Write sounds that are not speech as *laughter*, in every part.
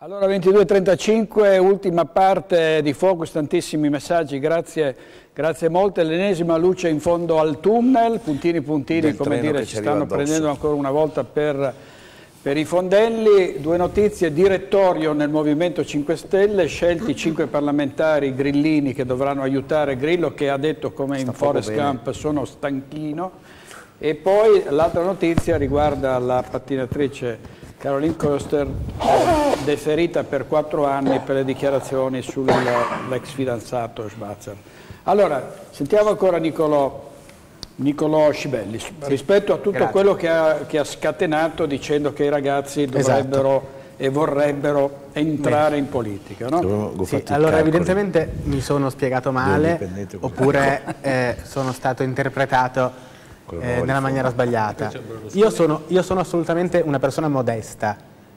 Allora 22.35, ultima parte di Focus, tantissimi messaggi, grazie, grazie molte. L'ennesima luce in fondo al tunnel, puntini puntini, Del come dire, ci stanno prendendo ancora una volta per, per, i fondelli. Due notizie, direttorio nel Movimento 5 Stelle, scelti cinque parlamentari grillini che dovranno aiutare Grillo che ha detto come Sta in Forest Camp sono stanchino. E poi l'altra notizia riguarda la pattinatrice Caroline Koester deferita per quattro anni per le dichiarazioni sull'ex fidanzato Schwarzer. Allora, sentiamo ancora Nicolò, Nicolò Scibelli, sì. rispetto a tutto Grazie. quello che ha, che ha, scatenato dicendo che i ragazzi dovrebbero esatto. e vorrebbero entrare Bene. in politica. No? Sì, allora evidentemente mi sono spiegato male oppure *laughs* eh, sono stato interpretato eh, nella maniera sbagliata. Io sono, io sono, assolutamente una persona modesta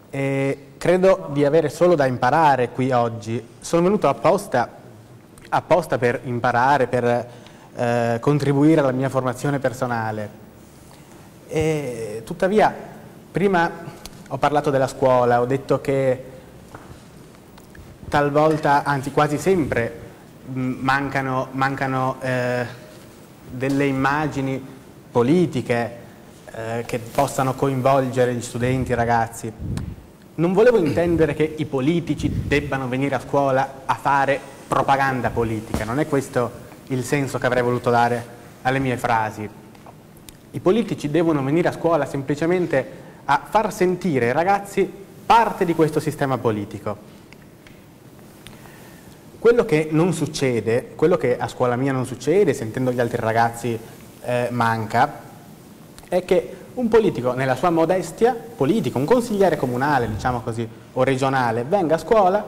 e credo di avere solo da imparare qui oggi. Sono venuto apposta, apposta per imparare, per eh, contribuire alla mia formazione personale. E, tuttavia, prima ho parlato della scuola, ho detto che talvolta, anzi quasi sempre, mancano, mancano eh, delle immagini politiche eh, che possano coinvolgere gli studenti, i ragazzi. Non volevo intendere che i politici debbano venire a scuola a fare propaganda politica, non è questo il senso che avrei voluto dare alle mie frasi. I politici devono venire a scuola semplicemente a far sentire i ragazzi parte di questo sistema politico. Quello che non succede, quello che a scuola mia non succede, sentendo gli altri ragazzi eh, manca è che un politico nella sua modestia, politico, un consigliere comunale diciamo così, o regionale, venga a scuola,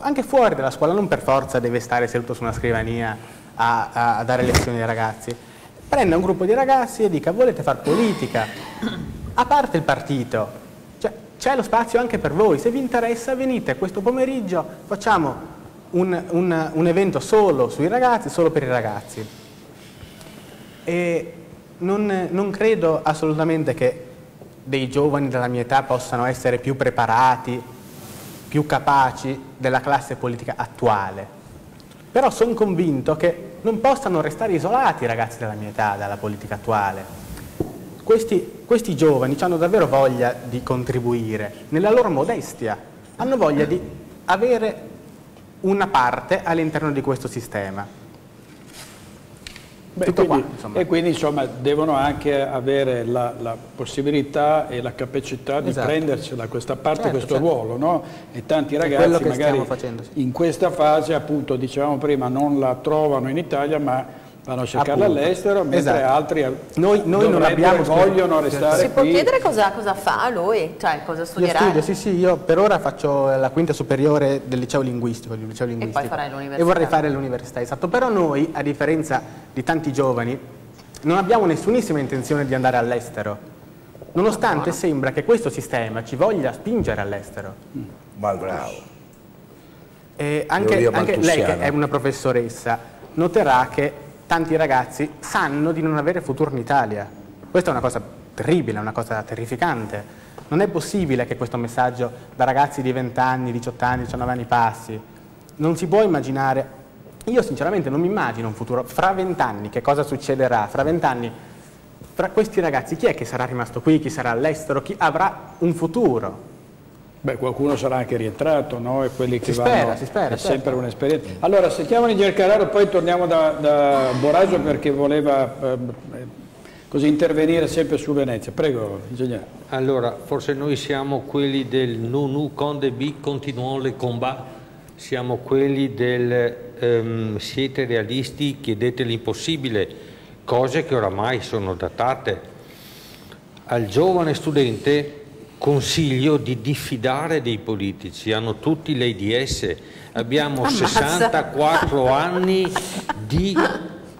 anche fuori dalla scuola, non per forza deve stare seduto su una scrivania a, a, a dare lezioni ai ragazzi, prenda un gruppo di ragazzi e dica volete fare politica, a parte il partito, cioè, c'è lo spazio anche per voi, se vi interessa venite. Questo pomeriggio, facciamo un, un, un evento solo sui ragazzi, solo per i ragazzi. E non, non credo assolutamente che dei giovani della mia età possano essere più preparati, più capaci della classe politica attuale. Però sono convinto che non possano restare isolati i ragazzi della mia età dalla politica attuale. Questi, questi giovani hanno davvero voglia di contribuire, nella loro modestia, hanno voglia di avere una parte all'interno di questo sistema. Beh, quindi, qua, e quindi insomma devono anche avere la, la possibilità e la capacità di esatto. prendersela questa parte, certo, questo certo. ruolo, no? E tanti ragazzi magari facendo, sì. in questa fase, appunto, dicevamo prima, non la trovano in Italia, ma vanno a cercarla all'estero, mentre esatto. altri noi, noi non abbiamo vogliono restare Si può chiedere cosa, cosa, fa lui? Cioè cosa studierà? Io studio, sì sì, io per ora faccio la quinta superiore del liceo linguistico, liceo linguistico. E poi farai l'università. E vorrei fare l'università, esatto. Però noi, a differenza di tanti giovani, non abbiamo nessunissima intenzione di andare all'estero. Nonostante sembra che questo sistema ci voglia spingere all'estero. Malbravo. E anche, anche lei che è una professoressa noterà che tanti ragazzi sanno di non avere futuro in Italia. Questa è una cosa terribile, una cosa terrificante. Non è possibile che questo messaggio da ragazzi di 20 anni, 18 anni, 19 anni passi. Non si può immaginare, io sinceramente non mi immagino un futuro, fra 20 anni che cosa succederà, fra 20 anni fra questi ragazzi chi è che sarà rimasto qui, chi sarà all'estero, chi avrà un futuro? Beh, qualcuno sarà anche rientrato, no? E quelli che si vanno, spera, si spera, è certo. sempre un'esperienza. Allora, sentiamo Nigel Carraro, poi torniamo da, da Boraggio perché voleva eh, così intervenire sempre su Venezia. Prego, ingegnere. Allora, forse noi siamo quelli del nous quand bi continuons le combat, siamo quelli del ehm, siete realisti, chiedete l'impossibile, cose che oramai sono datate. Al giovane studente consiglio di diffidare dei politici, hanno tutti l'AIDS, abbiamo Ammazza. 64 *laughs* anni di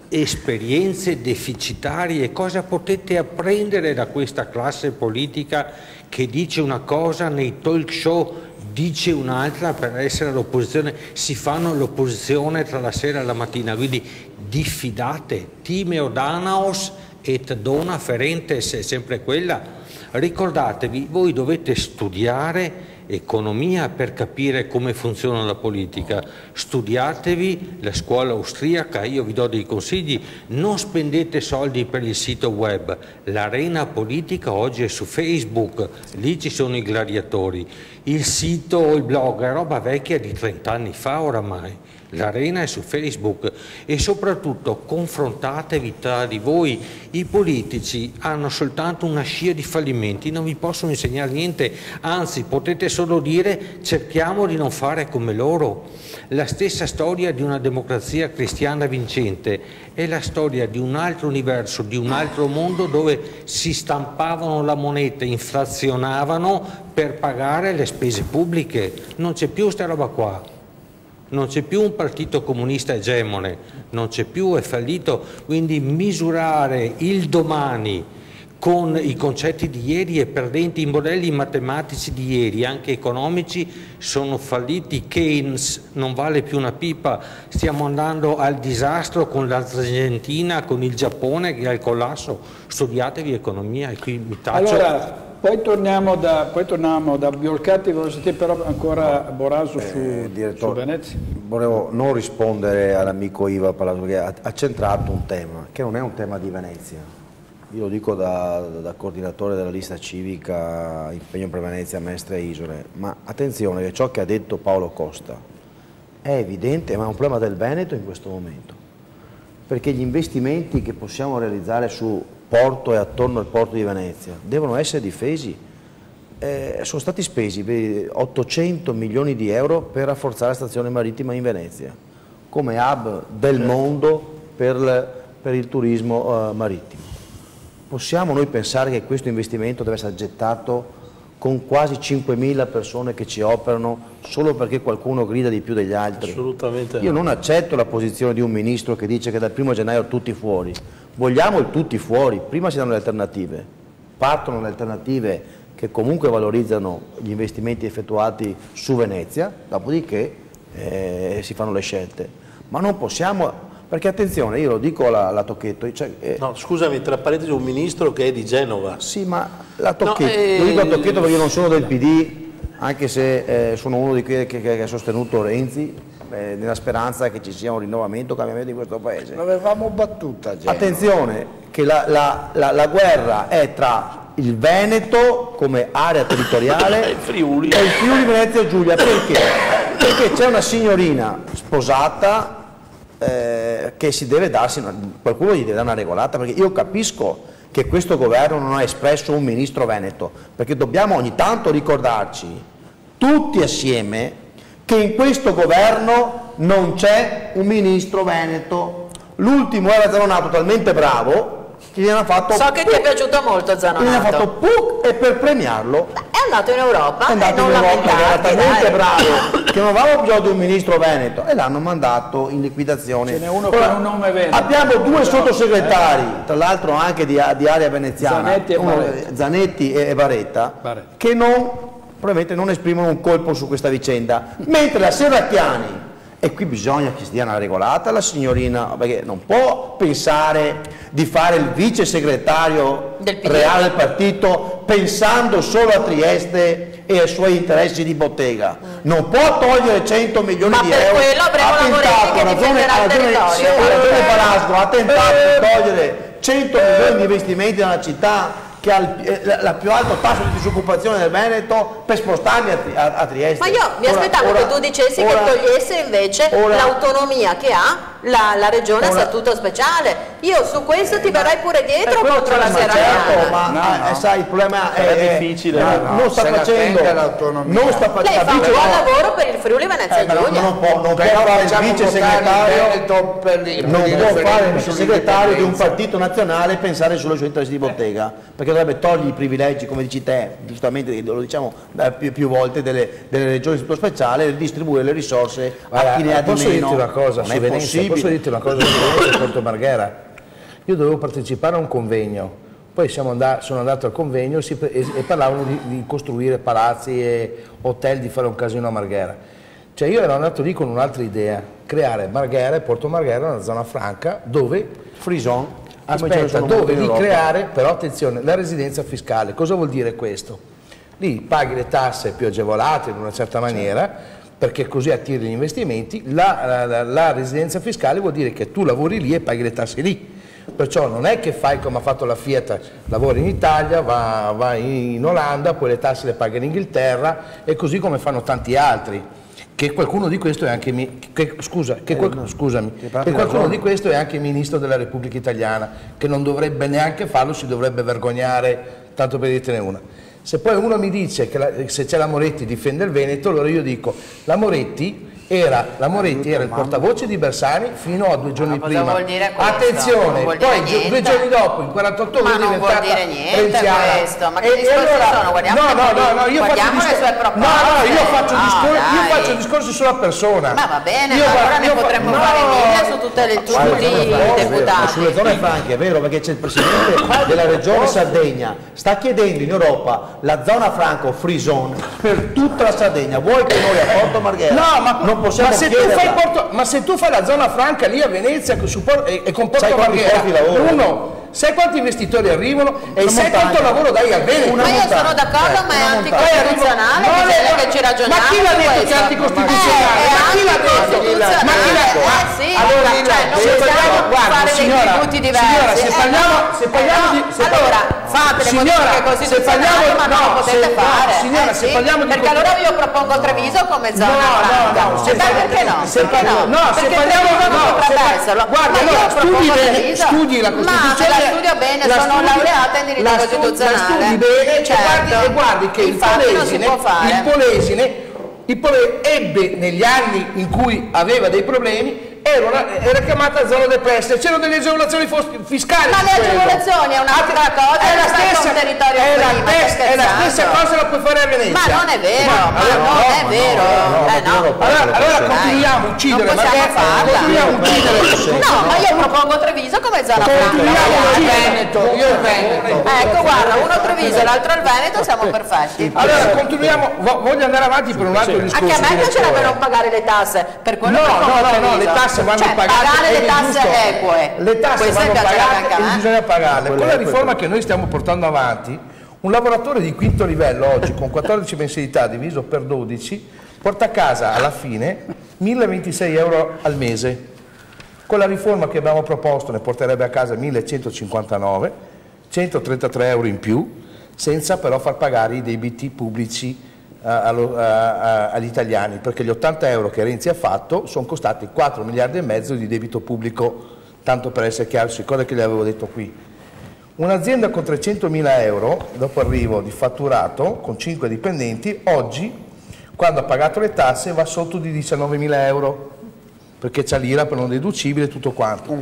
esperienze deficitarie, cosa potete apprendere da questa classe politica che dice una cosa nei talk show dice un'altra? Per essere all'opposizione, si fanno l'opposizione tra la sera e la mattina, quindi diffidate, timeo danaos et dona ferentes è sempre quella ricordatevi, voi dovete studiare economia per capire come funziona la politica. Studiatevi la scuola austriaca, io vi do dei consigli, non spendete soldi per il sito web, l'arena politica oggi è su Facebook, lì ci sono i gladiatori, il sito il blog è roba vecchia di 30 anni fa oramai l'arena è su Facebook e soprattutto confrontatevi tra di voi. I politici hanno soltanto una scia di fallimenti, non vi possono insegnare niente, anzi potete solo dire cerchiamo di non fare come loro. La stessa storia di una democrazia cristiana vincente è la storia di un altro universo, di un altro mondo dove si stampavano la moneta, inflazionavano per pagare le spese pubbliche. Non c'è più questa roba qua non c'è più un partito comunista egemone, non c'è più, è fallito, quindi misurare il domani con i concetti di ieri e perdenti i modelli matematici di ieri, anche economici, sono falliti, Keynes non vale più una pipa, stiamo andando al disastro con l'Argentina, con il Giappone che è al collasso, studiatevi economia e qui mi taccio. Allora, poi torniamo da, poi torniamo da Biolcati, volevo sentire però ancora Boraso su, eh, su, Venezia. Volevo non rispondere all'amico Iva perché ha, ha, centrato un tema, che non è un tema di Venezia. Io lo dico da, da coordinatore della lista civica Impegno per Venezia, Mestre e Isole, ma attenzione che ciò che ha detto Paolo Costa è evidente, ma è un problema del Veneto in questo momento, perché gli investimenti che possiamo realizzare su porto e attorno al porto di Venezia devono essere difesi. Eh, sono stati spesi 800 milioni di euro per rafforzare la stazione marittima in Venezia come hub del certo. mondo per, per, il turismo uh, marittimo. Possiamo noi pensare che questo investimento deve essere gettato con quasi 5.000 persone che ci operano solo perché qualcuno grida di più degli altri? Assolutamente Io non accetto la posizione di un ministro che dice che dal 1 gennaio tutti fuori vogliamo il tutti fuori, prima si danno le alternative, partono le alternative che comunque valorizzano gli investimenti effettuati su Venezia, dopodiché eh, si fanno le scelte. Ma non possiamo, perché attenzione, io lo dico alla, alla Tocchetto. Cioè, eh, no, scusami, tra parentesi un ministro che è di Genova. Sì, ma la Tocchetto, no, eh, lo dico a Tocchetto perché io non sono del PD, anche se eh, sono uno di quelli che, che, che ha sostenuto Renzi, eh, nella speranza che ci sia un rinnovamento, un cambiamento di questo paese. L'avevamo battuta. Genova. Attenzione, che la, la, la, la, guerra è tra il Veneto come area territoriale *laughs* il Friuli. e il Friuli Venezia Giulia. Perché? Perché c'è una signorina sposata eh, che si deve darsi, qualcuno gli deve dare una regolata, perché io capisco che questo governo non ha espresso un ministro veneto, perché dobbiamo ogni tanto ricordarci tutti assieme che in questo governo non c'è un ministro veneto. L'ultimo era Zanonato talmente bravo che gli hanno fatto... So che ti è piaciuto molto Zanonato. Gli hanno fatto PUC e per premiarlo... È andato in Europa è andato in Europa, era talmente bravo *coughs* che non avevamo bisogno di un ministro veneto e l'hanno mandato in liquidazione. Ce n'è uno Ora, con un nome veneto. Abbiamo due sottosegretari, eh. tra l'altro anche di, di, area veneziana, Zanetti e, uno, Zanetti e Baretta, Baretta, che non probabilmente non esprimono un colpo su questa vicenda, mentre la Serracchiani, e qui bisogna che una regolata la signorina, perché non può pensare di fare il vice segretario del reale del partito pensando solo a Trieste e ai suoi interessi di bottega. Mm. Non può togliere 100 milioni Ma di euro. Ma per quello avremo la Moretti che difenderà il territorio. Ha ragione Palasco, ha tentato di togliere 100 milioni di investimenti dalla città che ha il, eh, la, la, più alto tasso di disoccupazione del Veneto per spostarmi a, a, a Trieste. Ma io mi aspettavo ora, che tu dicessi ora, che togliesse invece l'autonomia che ha la, la regione ora, a statuto speciale. Io su questo ti verrei pure dietro contro la Sierra certo, ma no, no. Eh, sai il problema è, è difficile. No, no, non sta facendo non sta facendo Lei fa un buon lavoro per il Friuli Venezia eh, Giulia. Non può, non può fare il vice segretario non può fare il vice segretario di un partito nazionale e pensare solo ai suoi interessi di bottega, perché dovrebbe togliere i privilegi, come dici te, giustamente lo diciamo più, più volte delle, delle regioni di speciale e distribuire le risorse a chi ne ha di meno. Posso dirti una cosa non su Venezia? Posso dirti una cosa su Porto Marghera? Io dovevo partecipare a un convegno, poi andati, sono andato al convegno e, e, e parlavano di, di, costruire palazzi e hotel, di fare un casino a Marghera. Cioè io ero andato lì con un'altra idea, creare Marghera e Porto Marghera, una zona franca dove... Frison. Aspetta, dove di creare, però attenzione, la residenza fiscale. Cosa vuol dire questo? lì paghi le tasse più agevolate in una certa maniera, certo. Perché così attiri gli investimenti, la, la, la residenza fiscale vuol dire che tu lavori lì e paghi le tasse lì. Perciò non è che fai come ha fatto la Fiat, lavori in Italia, va, va in Olanda, poi le tasse le paghi in Inghilterra e così come fanno tanti altri che qualcuno di questo è anche, che, scusa, che, qual, eh, scusami, che qualcuno di questo è anche ministro della Repubblica Italiana, che non dovrebbe neanche farlo, si dovrebbe vergognare, tanto per dirtene una. Se poi uno mi dice che la, se c'è la Moretti difende il Veneto, allora io dico, la Moretti era, la Moretti era il portavoce di Bersani fino a due giorni ma prima. Attenzione, poi due giorni dopo, in 48 ore, diventata non vuol dire niente questo. Ma che e, discorsi allora, sono? Guardiamo no, no, no, no, io faccio discor- le sue proposte. No, no, io faccio, no, discor- io faccio discorsi sulla persona. Ma va bene, io ma allora ne potremmo no, fare mille su tutte le, i deputati. Sulle zone franche è vero perché c'è il presidente della regione Sardegna, sta chiedendo in Europa la zona franca o free zone per tutta la Sardegna. Vuoi che noi a Porto Marghera no, ma, non possiamo ma se chiedere Porto, ma se tu fai la zona franca lì a Venezia e, e con Porto Marghera, uno, Sai quanti investitori arrivano e sai quanto lavoro dai al Veneto? Ma io sono d'accordo, ma è anticostituzionale, bisogna che ci ragioniamo. Ma chi l'ha detto che è anticostituzionale? ma chi l'ha detto? Ma chi l'ha detto? Eh sì, allora, cioè, non possiamo fare dei tributi diversi. se parliamo, se parliamo di... Allora, fate le modifiche costituzionali, ma non lo potete fare. Signora, se parliamo di... Perché allora io propongo Treviso come zona franca. Perché no? Perché no? No, se parliamo... non potrebbe esserlo. Guarda, allora studi la Costituzione studio bene, sono laureata in diritto costituzionale. La studi bene certo. e guardi, che il Polesine, il Polesine, il Polesine ebbe negli anni in cui aveva dei problemi era, una, era chiamata zona depressa, c'erano delle agevolazioni fiscali. Ma le agevolazioni è un'altra cosa, è la stessa, un territorio è la, prima, stessa, è la stessa cosa la puoi fare a Venezia. Ma non è vero, ma, ma allora, non no, è vero. No, eh, no. Allora, allora continuiamo a uccidere, non possiamo farla. Continuiamo a uccidere. No, ma io propongo Treviso come zona franca. il Veneto, io il Veneto. Ecco, guarda, uno Treviso e l'altro il Veneto, siamo perfetti. Allora, continuiamo, voglio andare avanti per un altro discorso. Anche a me piacerebbe non pagare le tasse, per quello no, no, no, no, le tasse vanno cioè, pagate pagare le tasse eque. Le tasse vanno pagate e bisogna pagarle. Con la riforma che noi stiamo portando avanti, un lavoratore di quinto livello oggi con 14 mensilità diviso per 12 porta a casa alla fine 1026 euro al mese. Con la riforma che abbiamo proposto ne porterebbe a casa 1159, 133 euro in più, senza però far pagare i debiti pubblici agli italiani, perché gli 80 euro che Renzi ha fatto sono costati 4 miliardi e mezzo di debito pubblico, tanto per essere chiaro, su cose che gli avevo detto qui. Un'azienda con 300 mila euro, dopo arrivo di fatturato, con 5 dipendenti, oggi, quando ha pagato le tasse, va sotto di 19 mila euro, perché c'è l'IRA per non deducibile e tutto quanto.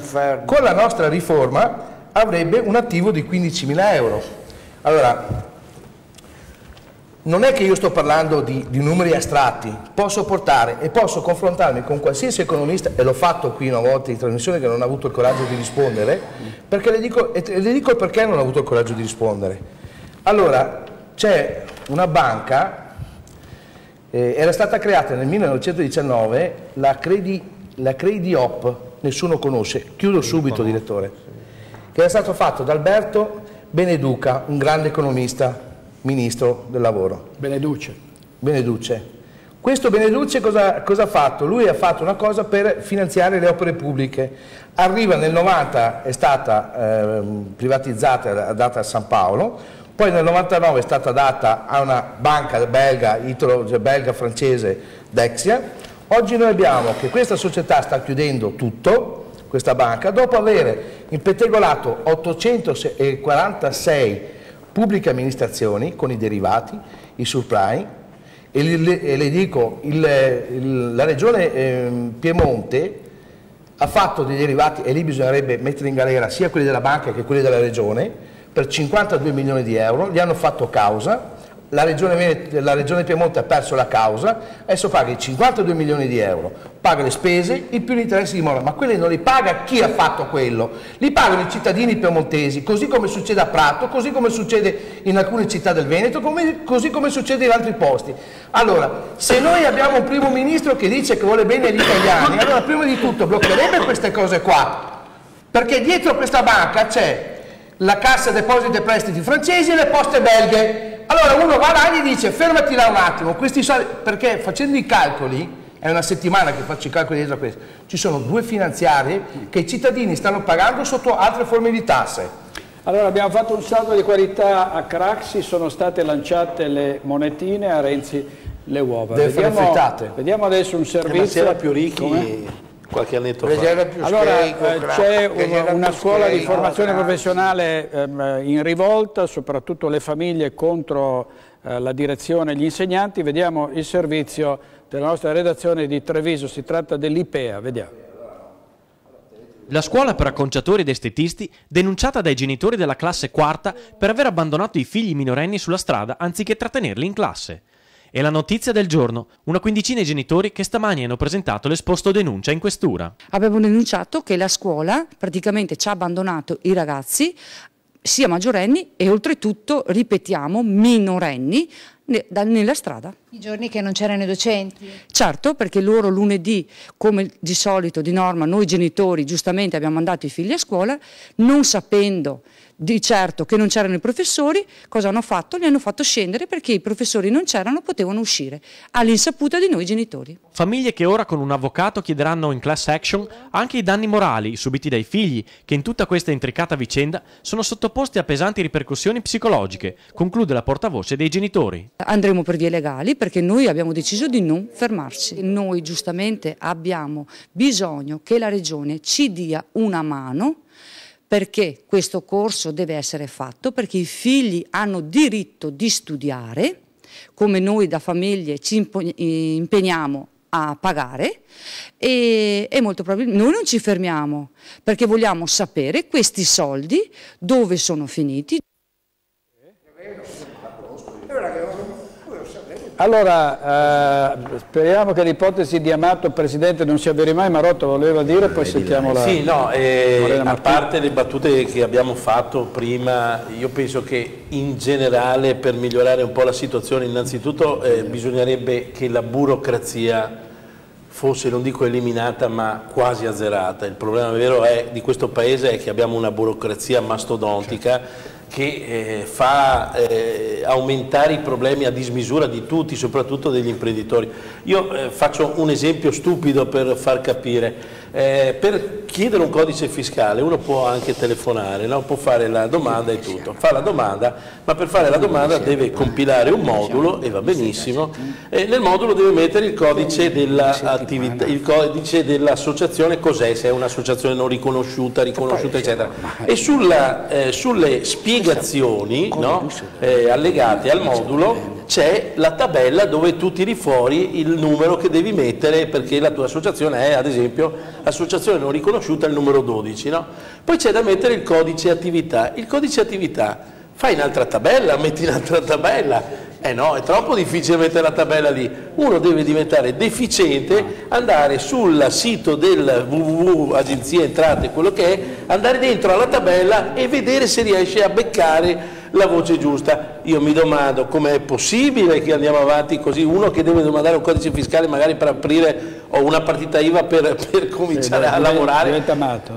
Con la nostra riforma avrebbe un attivo di 15 mila euro. Allora, non è che io sto parlando di, di, numeri astratti, posso portare e posso confrontarmi con qualsiasi economista, e l'ho fatto qui una volta in trasmissione che non ha avuto il coraggio di rispondere, perché le dico, e le dico perché non ha avuto il coraggio di rispondere. Allora, c'è una banca, eh, era stata creata nel 1919, la Credi, la Credi Op, nessuno conosce, chiudo subito direttore, che era stato fatto da Alberto Beneduca, un grande economista, ministro del lavoro. Beneduce. Beneduce. Questo Beneduce cosa, cosa, ha fatto? Lui ha fatto una cosa per finanziare le opere pubbliche. Arriva nel 90, è stata eh, privatizzata, data a San Paolo, poi nel 99 è stata data a una banca belga, cioè belga francese, Dexia. Oggi noi abbiamo che questa società sta chiudendo tutto, questa banca, dopo aver impettegolato 846 pubbliche amministrazioni con i derivati, i surprise, e le, e le dico, il, il, la regione eh, Piemonte ha fatto dei derivati e lì bisognerebbe mettere in galera sia quelli della banca che quelli della regione per 52 milioni di euro, gli hanno fatto causa, la regione, la regione, Piemonte ha perso la causa, adesso paga i 52 milioni di euro, paga le spese, il più l'interesse di mora, ma quelli non li paga chi ha fatto quello, li pagano i cittadini piemontesi, così come succede a Prato, così come succede in alcune città del Veneto, come, così come succede in altri posti. Allora, se noi abbiamo un primo ministro che dice che vuole bene agli italiani, allora prima di tutto bloccherebbe queste cose qua, perché dietro questa banca c'è la Cassa Depositi e Prestiti francesi e le poste belghe, Allora uno va là e gli dice fermati là un attimo, questi soldi, perché facendo i calcoli, è una settimana che faccio i calcoli dietro a questo, ci sono due finanziarie che i cittadini stanno pagando sotto altre forme di tasse. Allora abbiamo fatto un salto di qualità a Craxi, sono state lanciate le monetine, a Renzi le uova. Vediamo, vediamo, adesso un servizio. Eh, ma si era più ricchi? Qualche annetto fa. Allora eh, c'è una, una scuola di formazione professionale ehm, in rivolta, soprattutto le famiglie contro eh, la direzione e gli insegnanti. Vediamo il servizio della nostra redazione di Treviso, si tratta dell'IPEA, vediamo. La scuola per acconciatori ed estetisti denunciata dai genitori della classe quarta per aver abbandonato i figli minorenni sulla strada anziché trattenerli in classe. E la notizia del giorno, una quindicina di genitori che stamani hanno presentato l'esposto denuncia in questura. Abbiamo denunciato che la scuola praticamente ci ha abbandonato i ragazzi, sia maggiorenni e oltretutto, ripetiamo, minorenni, nella strada. I giorni che non c'erano i docenti? Certo, perché loro lunedì, come di solito, di norma, noi genitori giustamente abbiamo mandato i figli a scuola, non sapendo di certo che non c'erano i professori, cosa hanno fatto? Li hanno fatto scendere perché i professori non c'erano, potevano uscire, all'insaputa di noi genitori. Famiglie che ora con un avvocato chiederanno in class action anche i danni morali subiti dai figli, che in tutta questa intricata vicenda sono sottoposti a pesanti ripercussioni psicologiche, conclude la portavoce dei genitori. Andremo per vie legali perché noi abbiamo deciso di non fermarci. Noi giustamente abbiamo bisogno che la Regione ci dia una mano perché questo corso deve essere fatto, perché i figli hanno diritto di studiare, come noi da famiglie ci impegniamo a pagare e, e, molto probabilmente noi non ci fermiamo perché vogliamo sapere questi soldi dove sono finiti. Allora, eh, speriamo che l'ipotesi di Amato Presidente non si avveri mai, Marotto voleva dire, poi sentiamo la... Sì, no, eh, a parte le battute che abbiamo fatto prima, io penso che in generale per migliorare un po' la situazione innanzitutto eh, bisognerebbe che la burocrazia fosse, non dico eliminata, ma quasi azzerata. Il problema vero è, di questo Paese è che abbiamo una burocrazia mastodontica certo che eh, fa eh, aumentare i problemi a dismisura di tutti, soprattutto degli imprenditori. Io eh, faccio un esempio stupido per far capire. Eh, per chiedere un codice fiscale uno può anche telefonare, no? può fare la domanda e tutto, fa la domanda, ma per fare la domanda deve compilare un modulo e va benissimo, e nel modulo deve mettere il codice dell'associazione, dell cos'è, se è un'associazione non riconosciuta, riconosciuta eccetera. E sulla, eh, sulle spiegazioni no? eh, allegate al modulo c'è la tabella dove tu tiri fuori il numero che devi mettere perché la tua associazione è ad esempio associazione non riconosciuta il numero 12 no? poi c'è da mettere il codice attività il codice attività fai un'altra tabella metti un'altra tabella eh no, è troppo difficile mettere la tabella lì. Uno deve diventare deficiente, andare sul sito del www, agenzia entrate, quello che è, andare dentro alla tabella e vedere se riesce a beccare la voce giusta. Io mi domando come è possibile che andiamo avanti così, uno che deve domandare un codice fiscale magari per aprire o una partita IVA per, *laughs* per cominciare sì, a lavorare.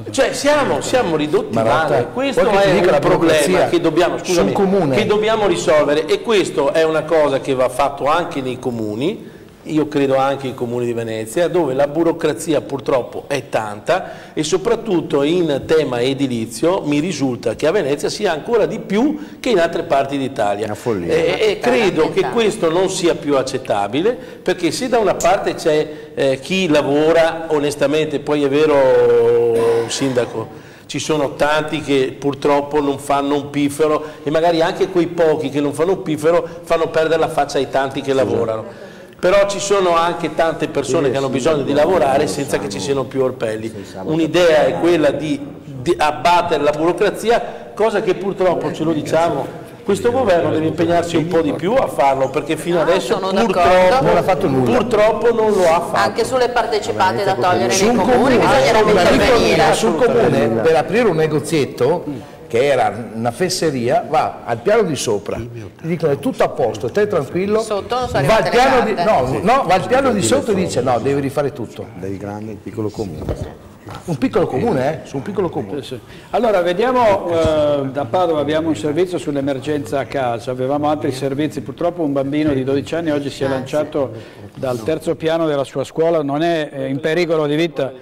Cioè siamo, siamo ridotti male, questo è un problema che dobbiamo, scusami, che dobbiamo risolvere. E questo è una cosa che va fatto anche nei comuni io credo anche in comuni di Venezia, dove la burocrazia purtroppo è tanta e soprattutto in tema edilizio mi risulta che a Venezia sia ancora di più che in altre parti d'Italia. E, e, credo che questo non sia più accettabile perché se da una parte c'è eh, chi lavora onestamente, poi è vero sindaco, ci sono tanti che purtroppo non fanno un piffero e magari anche quei pochi che non fanno un piffero fanno perdere la faccia ai tanti che lavorano però ci sono anche tante persone che hanno bisogno di lavorare senza che ci siano più orpelli. Un'idea è quella di, di abbattere la burocrazia, cosa che purtroppo, ce lo diciamo, questo governo deve impegnarsi un po' di più a farlo perché fino adesso purtroppo non, fatto nulla. purtroppo non lo ha fatto. Anche sulle partecipate da togliere nei comuni, comune bisognerebbe intervenire. Sul comune per aprire un negozietto che era una fesseria, va al piano di sopra, ti dicono è tutto a posto, stai tranquillo, Sotto va al piano di, no, no, va al piano di sotto e dice no, devi rifare tutto. Dai grandi al piccolo comune. Un piccolo comune, eh? Su un piccolo comune. Allora, vediamo, eh, da Padova abbiamo un servizio sull'emergenza a casa, avevamo altri servizi, purtroppo un bambino di 12 anni oggi si è lanciato dal terzo piano della sua scuola, non è eh, in pericolo di vita,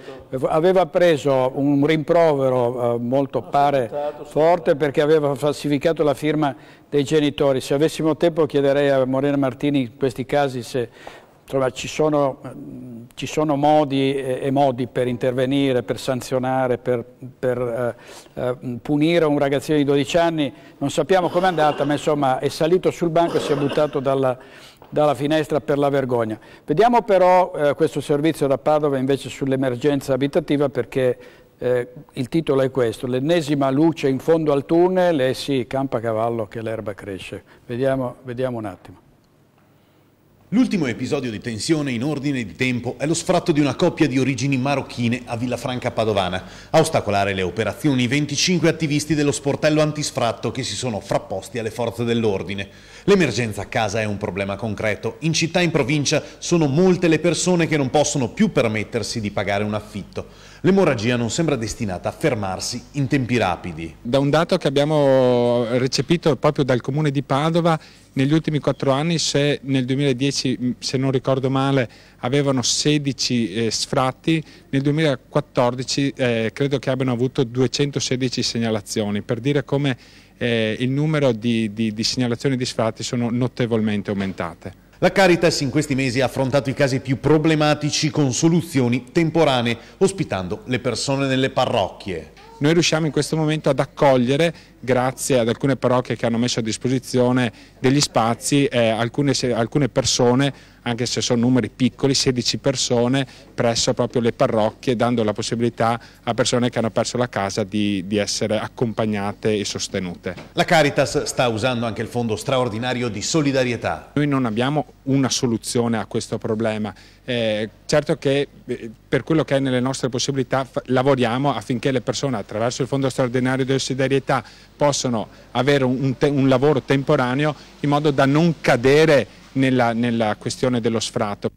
aveva preso un rimprovero eh, molto pare forte perché aveva falsificato la firma dei genitori. Se avessimo tempo chiederei a Morena Martini in questi casi se insomma, ci, sono, ci, sono, modi e, modi per intervenire, per sanzionare, per, per eh, eh, punire un ragazzino di 12 anni, non sappiamo com'è andata, ma insomma è salito sul banco e si è buttato dalla, dalla finestra per la vergogna. Vediamo però eh, questo servizio da Padova invece sull'emergenza abitativa perché eh, il titolo è questo, l'ennesima luce in fondo al tunnel e sì, campa cavallo che l'erba cresce. Vediamo, vediamo un attimo. L'ultimo episodio di tensione in ordine di tempo è lo sfratto di una coppia di origini marocchine a Villafranca Padovana. A ostacolare le operazioni 25 attivisti dello sportello antisfratto che si sono frapposti alle forze dell'ordine. L'emergenza a casa è un problema concreto. In città e in provincia sono molte le persone che non possono più permettersi di pagare un affitto. L'emorragia non sembra destinata a fermarsi in tempi rapidi. Da un dato che abbiamo recepito proprio dal comune di Padova, negli ultimi quattro anni, se nel 2010, se non ricordo male, avevano 16 eh, sfratti, nel 2014 eh, credo che abbiano avuto 216 segnalazioni, per dire come eh, il numero di, di, di segnalazioni di sfratti sono notevolmente aumentate. La Caritas in questi mesi ha affrontato i casi più problematici con soluzioni temporanee, ospitando le persone nelle parrocchie. Noi riusciamo in questo momento ad accogliere grazie ad alcune parrocchie che hanno messo a disposizione degli spazi, eh, alcune, alcune persone anche se sono numeri piccoli, 16 persone presso proprio le parrocchie, dando la possibilità a persone che hanno perso la casa di, di, essere accompagnate e sostenute. La Caritas sta usando anche il fondo straordinario di solidarietà. Noi non abbiamo una soluzione a questo problema, eh, certo che eh, per quello che è nelle nostre possibilità lavoriamo affinché le persone attraverso il fondo straordinario di solidarietà possono avere un, un, lavoro temporaneo in modo da non cadere nella, nella questione dello sfratto.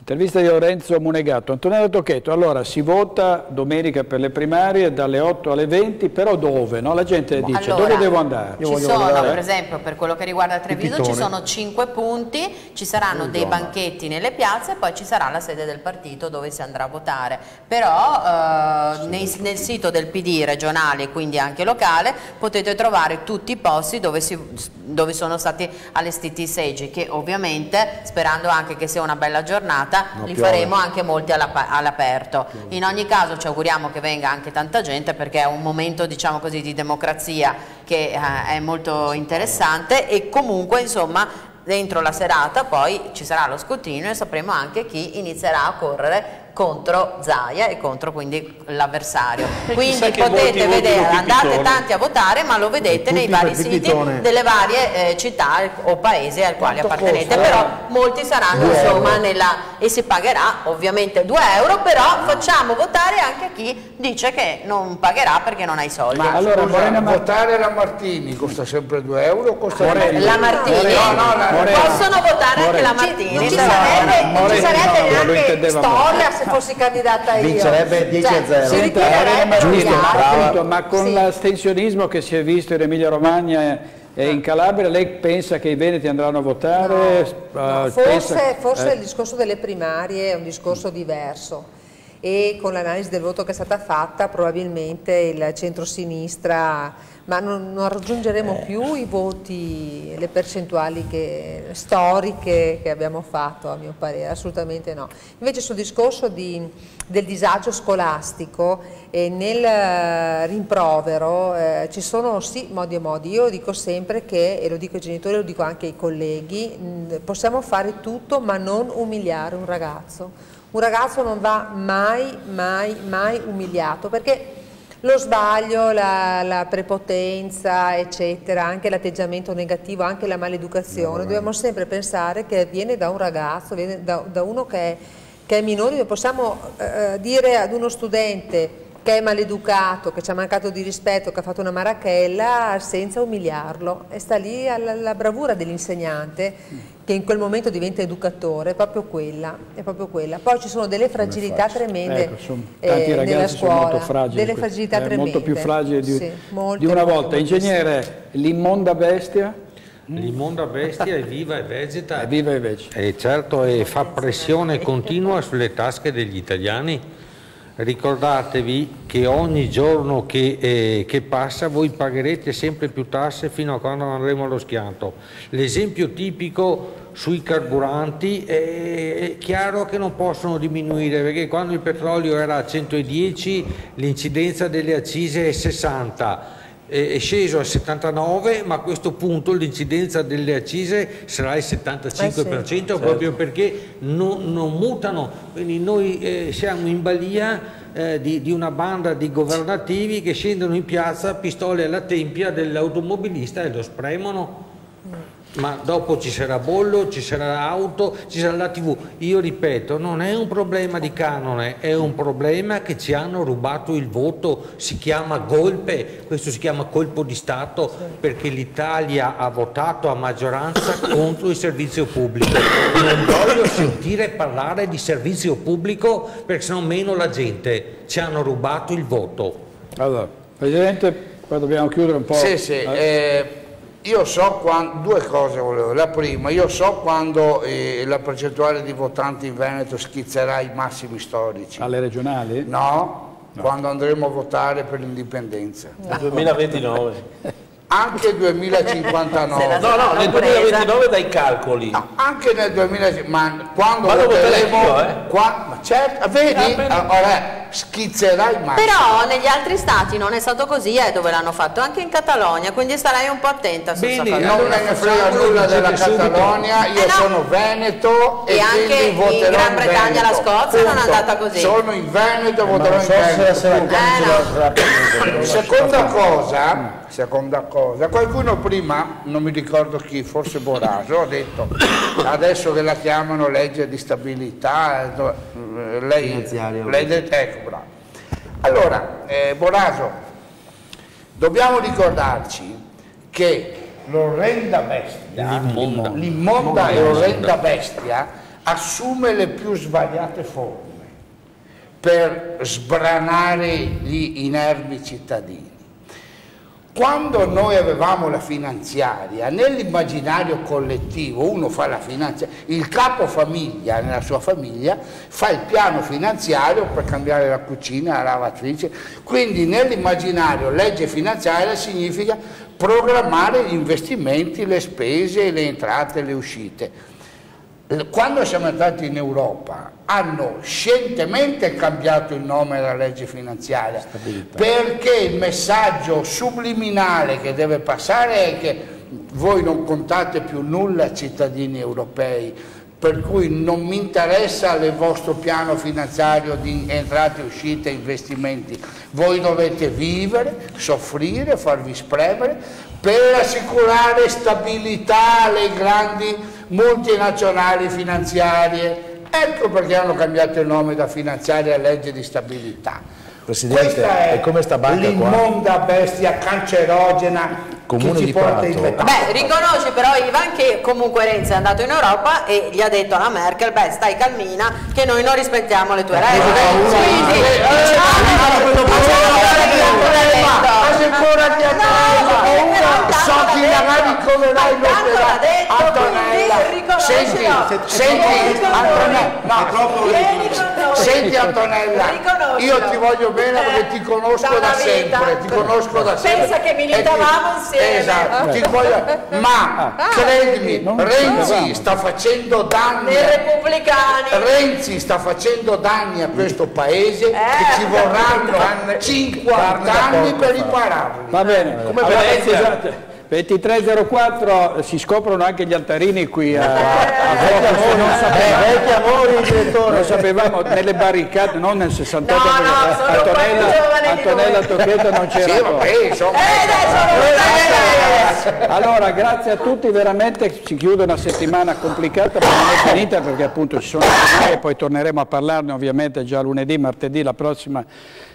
Intervista di Lorenzo Munegato. Antonello Tocchetto, allora si vota domenica per le primarie dalle 8 alle 20, però dove? No? La gente dice allora, dove devo andare? Ci sono, andare. per esempio, per quello che riguarda Treviso ci sono 5 punti, ci saranno dei banchetti nelle piazze e poi ci sarà la sede del partito dove si andrà a votare. Però eh, nei, nel sito del PD regionale e quindi anche locale potete trovare tutti i posti dove, si, dove sono stati allestiti i seggi, che ovviamente, sperando anche che sia una bella giornata, giornata no, li piove. faremo anche molti all'aperto. In ogni caso ci auguriamo che venga anche tanta gente perché è un momento diciamo così di democrazia che eh, è molto interessante e comunque insomma dentro la serata poi ci sarà lo scrutinio e sapremo anche chi inizierà a correre contro Zaia e contro quindi l'avversario. Quindi potete vedere, andate tanti a votare ma lo vedete nei vari siti delle varie eh, città o paesi al quale appartenete, però molti saranno insomma nella e si pagherà ovviamente 2 euro, però facciamo votare anche chi dice che non pagherà perché non ha i soldi. Ma allora Morena votare la Martini costa sempre 2 euro? Costa Morena. La Martini? No, no, la Possono votare Morena. anche la Martini. Ci, ci sarebbe, Morena. ci sarebbe no, neanche storia se fossi candidata io. Vincerebbe 10 cioè, a 0. Si ritirerebbe Giusto, bravo, ma con sì. l'astensionismo che si è visto in Emilia Romagna e in Calabria lei pensa che i veneti andranno a votare? No, no, uh, forse, pensa, forse eh. il discorso delle primarie è un discorso diverso e con l'analisi del voto che è stata fatta probabilmente il centro-sinistra ma non, non raggiungeremo eh. più i voti, le percentuali che, storiche che abbiamo fatto a mio parere, assolutamente no. Invece sul discorso di, del disagio scolastico e nel rimprovero eh, ci sono sì modi e modi, io dico sempre che, e lo dico ai genitori, lo dico anche ai colleghi, mh, possiamo fare tutto ma non umiliare un ragazzo. Un ragazzo non va mai, mai, mai umiliato perché lo sbaglio, la, la prepotenza, eccetera, anche l'atteggiamento negativo, anche la maleducazione, dobbiamo sempre pensare che viene da un ragazzo, viene da, da uno che è, che è minore, possiamo eh, dire ad uno studente che è maleducato, che ci ha mancato di rispetto, che ha fatto una marachella senza umiliarlo e sta lì alla, alla bravura dell'insegnante che in quel momento diventa educatore, è proprio quella, è proprio quella. Poi ci sono delle fragilità tremende ecco, sono, tanti eh, nella scuola, molto fragili, delle fragilità eh, tremende. molto più fragili di, sì, molte, di una volta. Ingegnere, l'immonda bestia? L'immonda bestia è viva e vegeta. È viva e vegeta. E certo, e fa pressione continua sulle tasche degli italiani. Ricordatevi che ogni giorno che, eh, che, passa voi pagherete sempre più tasse fino a quando andremo allo schianto. L'esempio tipico sui carburanti è chiaro che non possono diminuire perché quando il petrolio era a 110 l'incidenza delle accise è 60 è sceso a 79 ma a questo punto l'incidenza delle accise sarà il 75% eh sì, proprio certo. perché non, non, mutano. Quindi noi eh, siamo in balia eh, di, di, una banda di governativi che scendono in piazza pistole alla tempia dell'automobilista e lo spremono ma dopo ci sarà bollo, ci sarà auto, ci sarà la tv. Io ripeto, non è un problema di canone, è un problema che ci hanno rubato il voto, si chiama golpe, questo si chiama colpo di Stato perché l'Italia ha votato a maggioranza contro il servizio pubblico. Non voglio sentire parlare di servizio pubblico perché sennò meno la gente, ci hanno rubato il voto. Allora, Presidente, poi dobbiamo chiudere un po'. Sì, sì. Eh, io so quando, due cose volevo, la prima, io so quando eh, la percentuale di votanti in Veneto schizzerà i massimi storici. Alle regionali? No, no. quando andremo a votare per l'indipendenza. Nel 2029. *laughs* Anche 2059. no, no, nel 2029 dai calcoli. No, anche nel 2059, ma quando ma voteremo... Io, eh? qua, ma certo, vedi, ora, schizzerai mai. Però negli altri stati non è stato così, è dove l'hanno fatto, anche in Catalogna, quindi starai un po' attenta su Bene, non me ne frega nulla della Catalogna, io eh no. sono Veneto e, e anche in Gran Bretagna la Scozia non è andata così. Sono in Veneto, voterò in Veneto. Eh, no. *coughs* Seconda cosa, seconda cosa, qualcuno prima, non mi ricordo chi, forse Boraso, ha detto adesso che la chiamano legge di stabilità, eh, lei, lei ecco, bravo. Allora, eh, Boraso, dobbiamo ricordarci che l'orrenda bestia, l'immonda e orrenda bestia, assume le più svariate forme per sbranare gli inermi cittadini. Quando noi avevamo la finanziaria, nell'immaginario collettivo uno fa la finanziaria, il capo famiglia nella sua famiglia fa il piano finanziario per cambiare la cucina, la lavatrice, quindi nell'immaginario legge finanziaria significa programmare gli investimenti, le spese, le entrate, le uscite quando siamo entrati in Europa hanno scientemente cambiato il nome della legge finanziaria Stabilità. perché il messaggio subliminale che deve passare è che voi non contate più nulla cittadini europei per cui non mi interessa il vostro piano finanziario di entrate, uscite, investimenti. Voi dovete vivere, soffrire, farvi spremere per assicurare stabilità alle grandi multinazionali finanziarie. Ecco perché hanno cambiato il nome da finanziaria a legge di stabilità. Presidente, Questa è, è come sta banca l'immonda bestia cancerogena Comune di Prato. Beh, riconosce però Ivan che comunque Renzi è andato in Europa e gli ha detto alla Merkel, beh stai calmina che noi non rispettiamo le tue regole. Quindi, ancora ti so chi la ricoverai l'ospedale Antonella senti senti Antonella senti Antonella io ti voglio bene perché ti conosco da sempre ti conosco da sempre. pensa che militavamo insieme. Esatto ti voglio ma credimi Renzi sta facendo danni Renzi sta facendo danni a questo paese che ci vorranno 50 anni per ripararli va bene. Come allora, scusate 2304 si scoprono anche gli altarini qui a, a Focus, non sapevamo, vecchi amori *laughs* direttore. Non sapevamo nelle barricate, non nel 68 no, no, Antonella, Antonella Tocchetto non c'era. Sì, vabbè, insomma. Eh, allora, grazie a tutti, veramente si chiude una settimana complicata, ma non è finita perché appunto ci sono e poi torneremo a parlarne ovviamente già lunedì, martedì, la prossima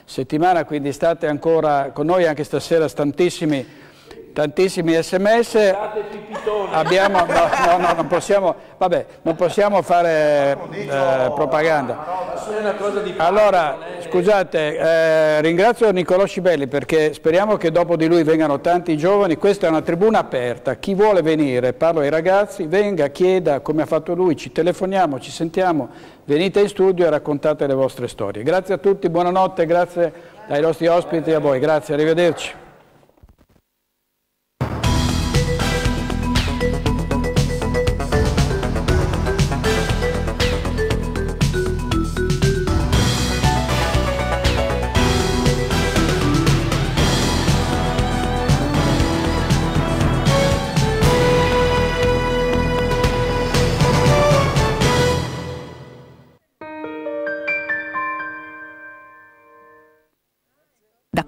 settimana, quindi state ancora con noi anche stasera stantissimi tantissimi sms abbiamo no, no, no, non possiamo vabbè non possiamo fare eh, propaganda. Allora scusate eh, ringrazio Niccolò Scibelli perché speriamo che dopo di lui vengano tanti giovani. Questa è una tribuna aperta. Chi vuole venire parlo ai ragazzi venga chieda come ha fatto lui ci telefoniamo ci sentiamo. Venite in studio e raccontate le vostre storie. Grazie a tutti buonanotte grazie ai nostri ospiti e a voi. Grazie arrivederci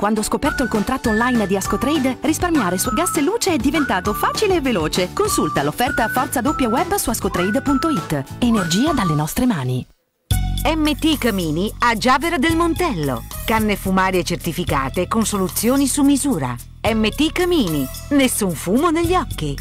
quando ho scoperto il contratto online di Ascotrade, risparmiare su gas e luce è diventato facile e veloce. Consulta l'offerta a forza doppia web su ascotrade.it. Energia dalle nostre mani. MT Camini a Giavera del Montello. Canne fumarie certificate con soluzioni su misura. MT Camini. Nessun fumo negli occhi.